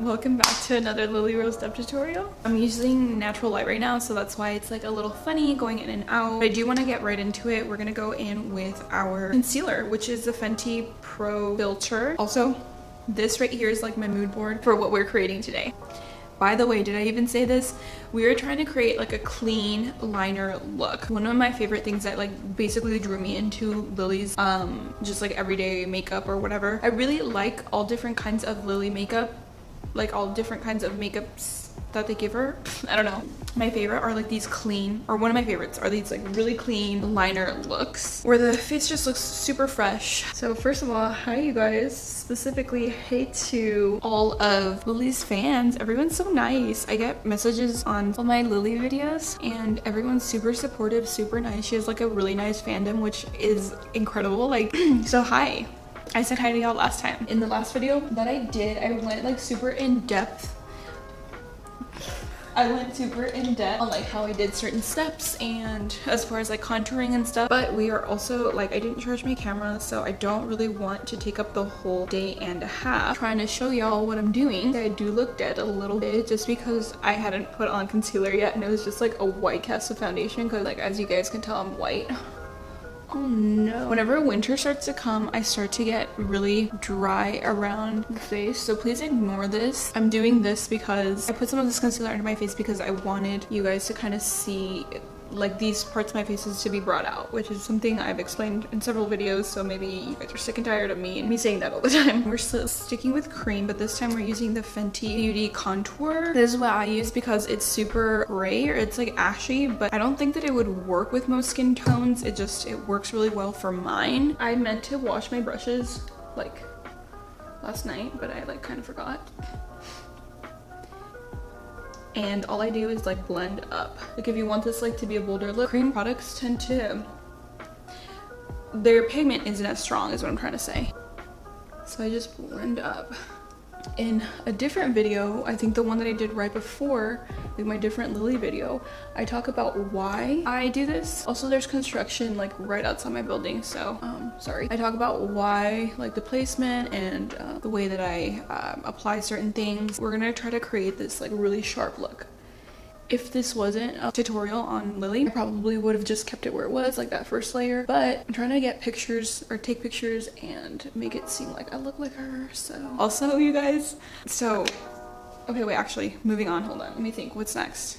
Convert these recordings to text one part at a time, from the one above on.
welcome back to another Lily Rose Depp tutorial. I'm using natural light right now, so that's why it's like a little funny going in and out. But I do want to get right into it. We're gonna go in with our concealer, which is the Fenty Pro Filter. Also, this right here is like my mood board for what we're creating today. By the way, did I even say this? We are trying to create like a clean liner look. One of my favorite things that like basically drew me into Lily's um, just like everyday makeup or whatever. I really like all different kinds of Lily makeup like all different kinds of makeups that they give her. I don't know. My favorite are like these clean, or one of my favorites are these like really clean liner looks where the face just looks super fresh. So first of all, hi you guys. Specifically, hey to all of Lily's fans. Everyone's so nice. I get messages on all my Lily videos and everyone's super supportive, super nice. She has like a really nice fandom, which is incredible. Like, so hi. I said hi to y'all last time. In the last video that I did, I went like super in depth I went super in depth on like how I did certain steps and as far as like contouring and stuff. But we are also like, I didn't charge my camera, so I don't really want to take up the whole day and a half trying to show y'all what I'm doing. I do look dead a little bit just because I hadn't put on concealer yet and it was just like a white cast of foundation because like as you guys can tell, I'm white. Oh no. Whenever winter starts to come, I start to get really dry around the face. So please ignore this. I'm doing this because I put some of this concealer under my face because I wanted you guys to kind of see like these parts of my faces to be brought out, which is something I've explained in several videos, so maybe you guys are sick and tired of me and me saying that all the time. We're still sticking with cream, but this time we're using the Fenty Beauty Contour. This is what I use because it's super gray or it's like ashy, but I don't think that it would work with most skin tones. It just, it works really well for mine. I meant to wash my brushes like last night, but I like kind of forgot and all I do is like blend up. Like if you want this like to be a bolder look, cream products tend to, their pigment isn't as strong is what I'm trying to say. So I just blend up in a different video, I think the one that I did right before, like my different Lily video, I talk about why I do this. Also, there's construction like right outside my building, so um, sorry. I talk about why, like the placement and uh, the way that I um, apply certain things. We're gonna try to create this like really sharp look if this wasn't a tutorial on Lily, I probably would have just kept it where it was, like that first layer. But I'm trying to get pictures or take pictures and make it seem like I look like her. So also you guys, so, okay, wait, actually moving on, hold on. Let me think, what's next?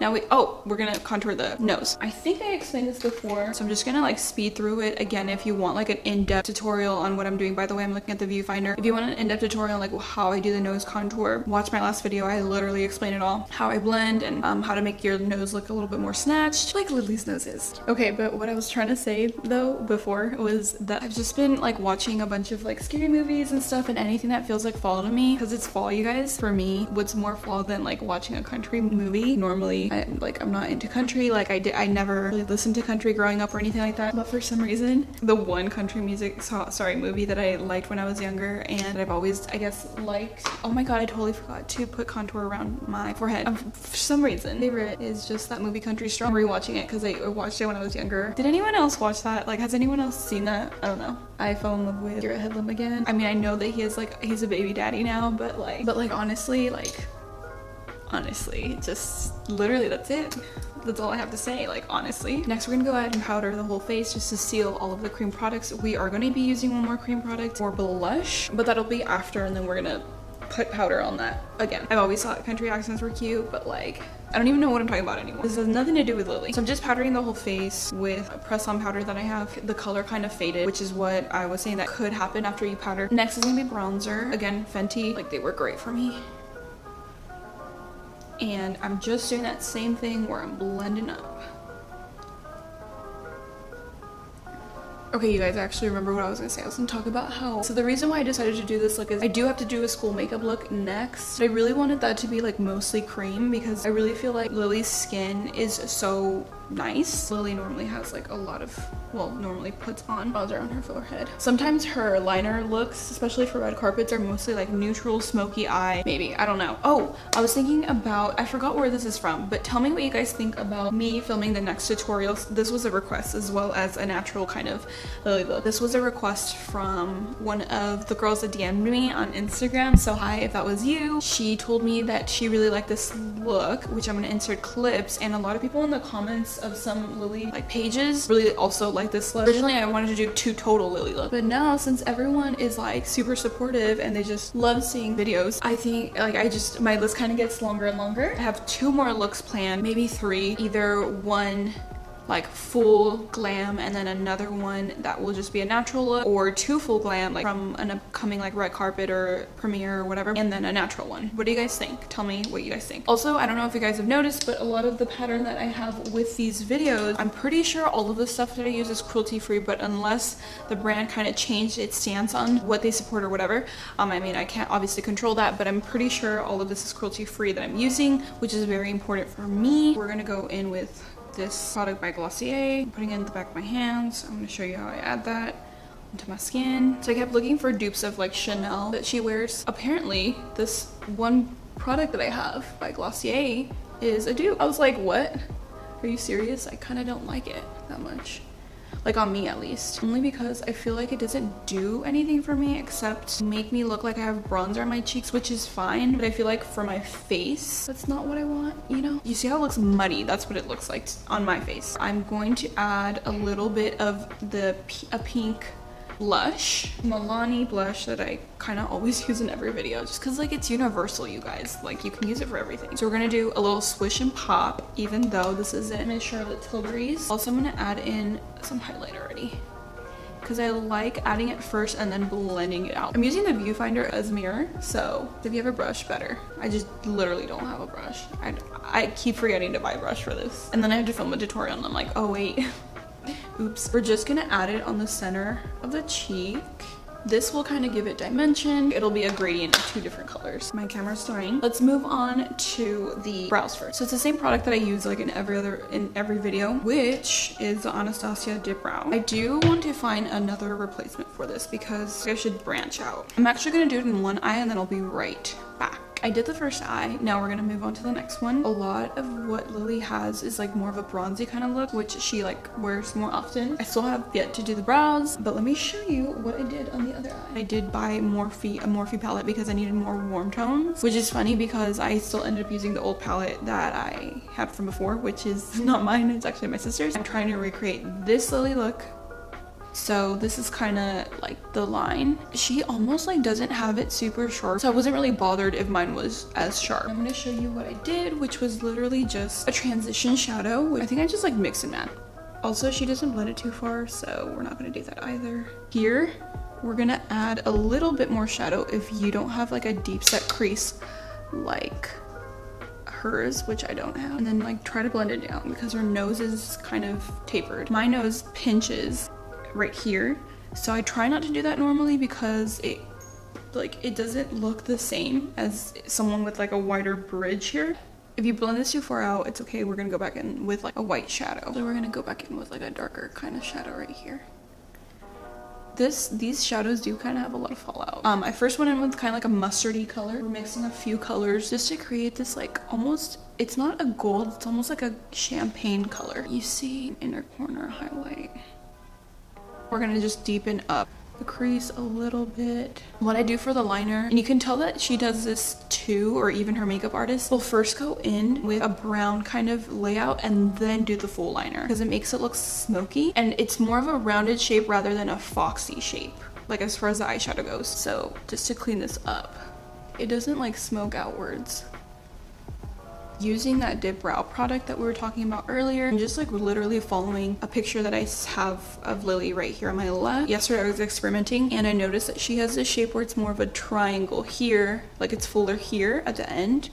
Now we, oh, we're gonna contour the nose. I think I explained this before, so I'm just gonna like speed through it again if you want like an in-depth tutorial on what I'm doing. By the way, I'm looking at the viewfinder. If you want an in-depth tutorial on like how I do the nose contour, watch my last video. I literally explain it all. How I blend and um, how to make your nose look a little bit more snatched, like Lily's nose is. Okay, but what I was trying to say though before was that I've just been like watching a bunch of like scary movies and stuff and anything that feels like fall to me because it's fall, you guys. For me, what's more fall than like watching a country movie? Normally I, like I'm not into country. Like I did, I never really listened to country growing up or anything like that. But for some reason, the one country music, so, sorry, movie that I liked when I was younger and I've always, I guess, liked. Oh my god, I totally forgot to put contour around my forehead. Um, for some reason, favorite is just that movie Country Strong. Rewatching it because I watched it when I was younger. Did anyone else watch that? Like, has anyone else seen that? I don't know. I fell in love with Garrett Hedlund again. I mean, I know that he is like, he's a baby daddy now, but like, but like honestly, like honestly just literally that's it that's all I have to say like honestly next we're gonna go ahead and powder the whole face just to seal all of the cream products we are to be using one more cream product for blush but that'll be after and then we're gonna put powder on that again I've always thought country accents were cute but like I don't even know what I'm talking about anymore. This has nothing to do with Lily. So I'm just powdering the whole face with a press-on powder that I have. The color kind of faded, which is what I was saying that could happen after you powder. Next is gonna be bronzer. Again, Fenty, like they work great for me and I'm just doing that same thing where I'm blending up. Okay, you guys actually remember what I was gonna say. I was gonna talk about how, so the reason why I decided to do this look is I do have to do a school makeup look next. I really wanted that to be like mostly cream because I really feel like Lily's skin is so nice. Lily normally has like a lot of, well, normally puts on bronzer on her forehead. Sometimes her liner looks, especially for red carpets, are mostly like neutral, smoky eye. Maybe, I don't know. Oh, I was thinking about, I forgot where this is from, but tell me what you guys think about me filming the next tutorials. This was a request as well as a natural kind of Lily look. This was a request from one of the girls that DM'd me on Instagram. So hi, if that was you. She told me that she really liked this look, which I'm gonna insert clips. And a lot of people in the comments of some Lily like pages really also like this look. Originally, I wanted to do two total Lily look, but now since everyone is like super supportive and they just love seeing videos, I think like I just, my list kind of gets longer and longer. I have two more looks planned, maybe three, either one like full glam and then another one that will just be a natural look or two full glam like from an upcoming like red carpet or premiere or whatever and then a natural one. What do you guys think? Tell me what you guys think. Also i don't know if you guys have noticed but a lot of the pattern that i have with these videos i'm pretty sure all of the stuff that i use is cruelty free but unless the brand kind of changed its stance on what they support or whatever um i mean i can't obviously control that but i'm pretty sure all of this is cruelty free that i'm using which is very important for me. We're gonna go in with this product by Glossier. I'm putting it in the back of my hands. I'm gonna show you how I add that into my skin. So I kept looking for dupes of like Chanel that she wears. Apparently, this one product that I have by Glossier is a dupe. I was like, what? Are you serious? I kind of don't like it that much like on me at least. Only because I feel like it doesn't do anything for me except make me look like I have bronzer on my cheeks which is fine but I feel like for my face that's not what I want you know? You see how it looks muddy? That's what it looks like on my face. I'm going to add a little bit of the a pink blush Milani blush that I kind of always use in every video just because like it's universal you guys like you can use it for everything so we're gonna do a little swish and pop even though this isn't Miss Charlotte Tilbury's also I'm gonna add in some highlight already because I like adding it first and then blending it out. I'm using the viewfinder as mirror, so if you have a brush, better. I just literally don't have a brush. I, I keep forgetting to buy a brush for this. And then I have to film a tutorial and I'm like, oh wait, Oops. We're just gonna add it on the center of the cheek. This will kind of give it dimension. It'll be a gradient of two different colors. My camera's starting. Let's move on to the brows first. So it's the same product that I use like in every other in every video, which is the Anastasia Dip Brow. I do want to find another replacement for this because I should branch out. I'm actually gonna do it in one eye and then I'll be right back. I did the first eye. Now we're gonna move on to the next one. A lot of what Lily has is like more of a bronzy kind of look, which she like wears more often. I still have yet to do the brows, but let me show you what I did on the other eye. I did buy Morphe, a Morphe palette because I needed more warm tones, which is funny because I still ended up using the old palette that I had from before, which is not mine, it's actually my sister's. I'm trying to recreate this Lily look so this is kind of like the line. She almost like doesn't have it super sharp. So I wasn't really bothered if mine was as sharp. I'm gonna show you what I did, which was literally just a transition shadow. I think I just like mix and match. Also, she doesn't blend it too far, so we're not gonna do that either. Here, we're gonna add a little bit more shadow if you don't have like a deep set crease like hers, which I don't have. And then like try to blend it down because her nose is kind of tapered. My nose pinches right here. So I try not to do that normally because it like it doesn't look the same as someone with like a wider bridge here. If you blend this too far out, it's okay. We're gonna go back in with like a white shadow. So we're gonna go back in with like a darker kind of shadow right here. This, these shadows do kind of have a lot of fallout. Um, I first went in with kind of like a mustardy color. We're mixing a few colors just to create this like almost, it's not a gold, it's almost like a champagne color. You see inner corner highlight. We're gonna just deepen up the crease a little bit. What I do for the liner, and you can tell that she does this too, or even her makeup artist, will first go in with a brown kind of layout and then do the full liner because it makes it look smoky and it's more of a rounded shape rather than a foxy shape, like as far as the eyeshadow goes. So just to clean this up, it doesn't like smoke outwards using that dip brow product that we were talking about earlier and just like literally following a picture that I have of Lily right here on my left. Yesterday I was experimenting and I noticed that she has this shape where it's more of a triangle here, like it's fuller here at the end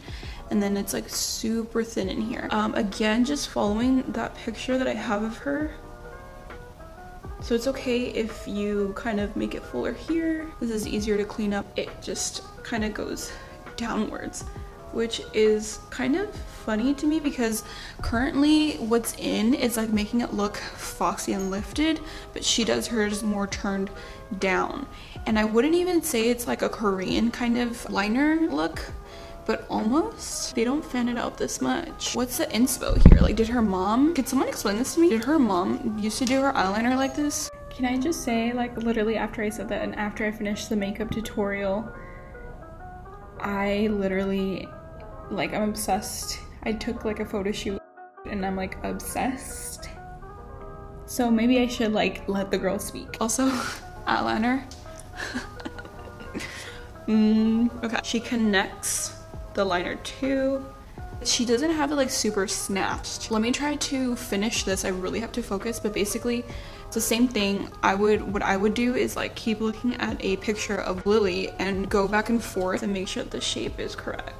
and then it's like super thin in here. Um, again, just following that picture that I have of her. So it's okay if you kind of make it fuller here. This is easier to clean up. It just kind of goes downwards which is kind of funny to me because currently what's in is like making it look foxy and lifted, but she does hers more turned down. And I wouldn't even say it's like a Korean kind of liner look, but almost. They don't fan it out this much. What's the inspo here? Like, did her mom, could someone explain this to me? Did her mom used to do her eyeliner like this? Can I just say, like, literally after I said that and after I finished the makeup tutorial, I literally, like, I'm obsessed. I took, like, a photo shoot and I'm, like, obsessed. So maybe I should, like, let the girl speak. Also, eyeliner. mm, okay. She connects the liner too. She doesn't have it like super snatched. Let me try to finish this. I really have to focus, but basically it's the same thing. I would, what I would do is like keep looking at a picture of Lily and go back and forth and make sure the shape is correct.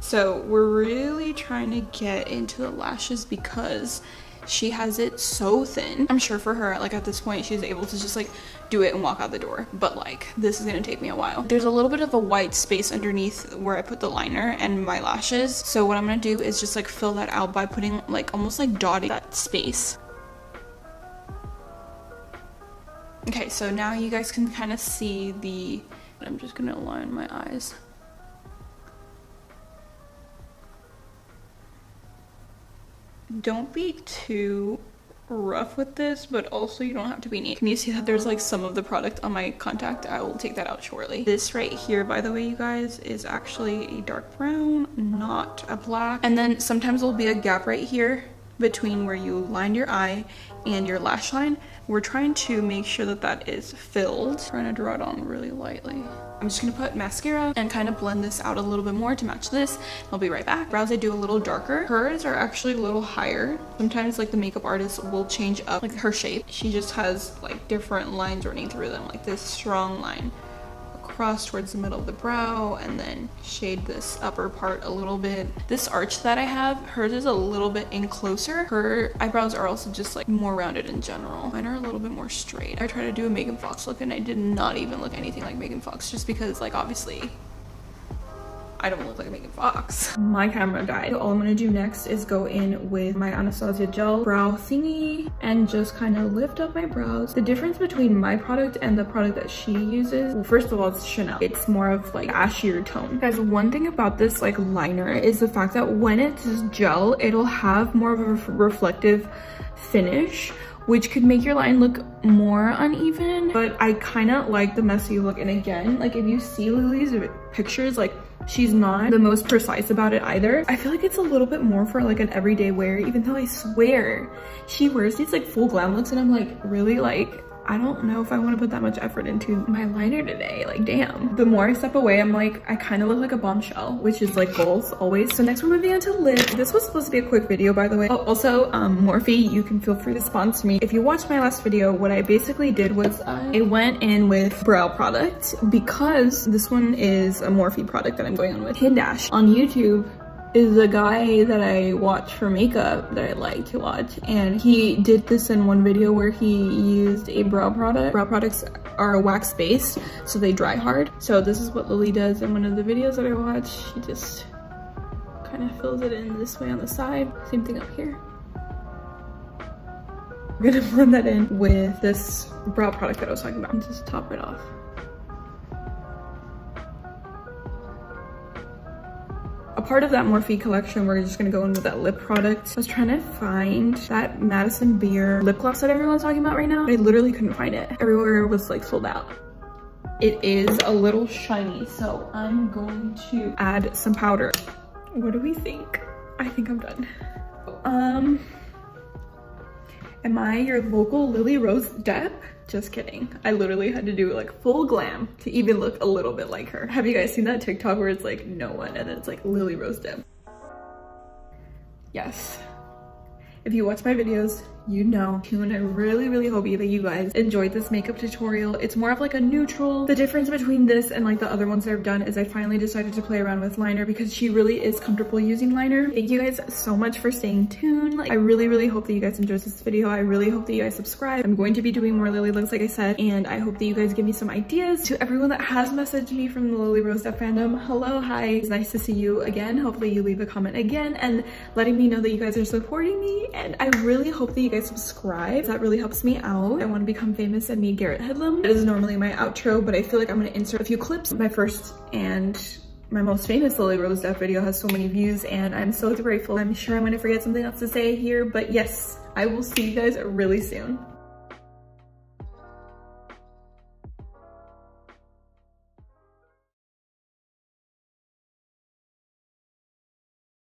So we're really trying to get into the lashes because she has it so thin. I'm sure for her, like at this point, she's able to just like do it and walk out the door. But like, this is gonna take me a while. There's a little bit of a white space underneath where I put the liner and my lashes. So what I'm gonna do is just like fill that out by putting like almost like dotting that space. Okay, so now you guys can kind of see the, I'm just gonna align my eyes. Don't be too rough with this, but also you don't have to be neat. Can you see that there's like some of the product on my contact? I will take that out shortly. This right here, by the way, you guys, is actually a dark brown, not a black. And then sometimes there'll be a gap right here between where you lined your eye and your lash line. We're trying to make sure that that is filled. Trying to draw it on really lightly. I'm just gonna put mascara and kind of blend this out a little bit more to match this. I'll be right back. Brows I do a little darker. Hers are actually a little higher. Sometimes like the makeup artist will change up like her shape. She just has like different lines running through them like this strong line across towards the middle of the brow and then shade this upper part a little bit. This arch that I have, hers is a little bit in closer. Her eyebrows are also just like more rounded in general. Mine are a little bit more straight. I tried to do a Megan Fox look and I did not even look anything like Megan Fox just because like obviously I don't look like a Megan Fox. My camera died. All I'm gonna do next is go in with my Anastasia gel brow thingy and just kind of lift up my brows. The difference between my product and the product that she uses, well, first of all, it's Chanel. It's more of like ashier tone. Guys, one thing about this like liner is the fact that when it's gel, it'll have more of a reflective finish which could make your line look more uneven but i kind of like the messy look and again like if you see lily's pictures like She's not the most precise about it either. I feel like it's a little bit more for like an everyday wear, even though I swear she wears these like full glam looks and I'm like, really like, I don't know if I want to put that much effort into my liner today. Like, damn. The more I step away, I'm like, I kind of look like a bombshell, which is like goals always. So next we're moving on to lip. This was supposed to be a quick video, by the way. Oh, also, um, Morphe, you can feel free to sponsor me. If you watched my last video, what I basically did was I went in with brow product because this one is a Morphe product that I'm going on with. Hindash on YouTube is a guy that I watch for makeup that I like to watch and he did this in one video where he used a brow product. Brow products are wax based so they dry hard. So this is what Lily does in one of the videos that I watch. She just kind of fills it in this way on the side. Same thing up here. I'm gonna blend that in with this brow product that I was talking about and just top it off. A part of that Morphe collection, we're just gonna go in with that lip product. I was trying to find that Madison Beer lip gloss that everyone's talking about right now. I literally couldn't find it. Everywhere was like sold out. It is a little shiny, so I'm going to add some powder. What do we think? I think I'm done. Um, am I your local Lily Rose Depp? Just kidding. I literally had to do like full glam to even look a little bit like her. Have you guys seen that TikTok where it's like no one and then it's like Lily Rose Depp? Yes. If you watch my videos, you know. And I really, really hope that you guys enjoyed this makeup tutorial. It's more of like a neutral. The difference between this and like the other ones that I've done is I finally decided to play around with liner because she really is comfortable using liner. Thank you guys so much for staying tuned. Like, I really, really hope that you guys enjoyed this video. I really hope that you guys subscribe. I'm going to be doing more Lily looks like I said, and I hope that you guys give me some ideas. To everyone that has messaged me from the Lily Rose Depp fandom, hello, hi. It's nice to see you again. Hopefully you leave a comment again and letting me know that you guys are supporting me. And I really hope that you guys subscribe. That really helps me out. I want to become famous and meet Garrett Hedlund. It is normally my outro, but I feel like I'm going to insert a few clips. My first and my most famous Lily Rose Depp video has so many views and I'm so grateful. I'm sure I'm to forget something else to say here, but yes, I will see you guys really soon.